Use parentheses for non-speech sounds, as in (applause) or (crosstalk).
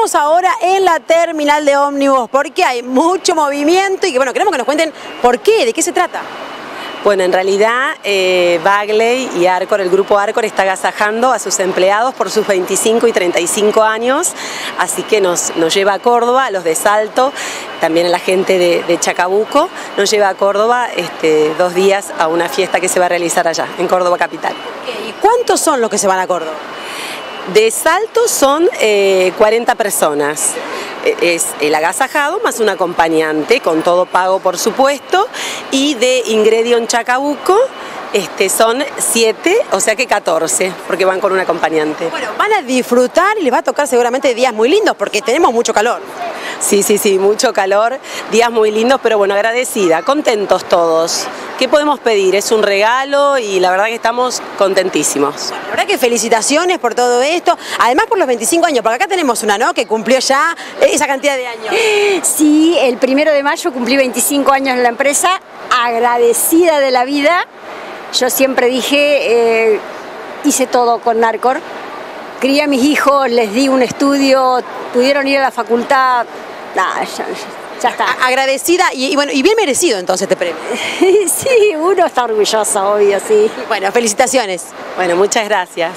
Estamos ahora en la terminal de ómnibus porque hay mucho movimiento y que bueno, queremos que nos cuenten por qué, de qué se trata. Bueno, en realidad eh, Bagley y Arcor, el grupo Arcor está agasajando a sus empleados por sus 25 y 35 años, así que nos, nos lleva a Córdoba, a los de Salto, también a la gente de, Chacabuco, nos lleva a Córdoba este, dos días a una fiesta que se va a realizar allá, en Córdoba Capital. ¿Y cuántos son los que se van a Córdoba? De Salto son 40 eh, personas. E, es el agasajado más un acompañante, con todo pago por supuesto, y de Ingredion Chacabuco este, son 7, o sea que 14, porque van con un acompañante. Bueno, van a disfrutar y les va a tocar seguramente días muy lindos, porque tenemos mucho calor. Sí, sí, sí, mucho calor, días muy lindos, pero bueno, agradecida, contentos todos. ¿Qué podemos pedir? Es un regalo y la verdad que estamos contentísimos. la verdad que felicitaciones por todo esto, además por los 25 años, porque acá tenemos una, ¿no? Que cumplió ya esa cantidad de años. (gasps) Sí, el primero de mayo cumplí 25 años en la empresa, agradecida de la vida. Yo siempre dije, eh, hice todo con Narcor, crié a mis hijos, les di un estudio, pudieron ir a la facultad, ya, está. Agradecida y, bueno, y bien merecido entonces este premio. (laughs) sí, uno está orgulloso, obvio, sí. Bueno, felicitaciones. Bueno, muchas gracias.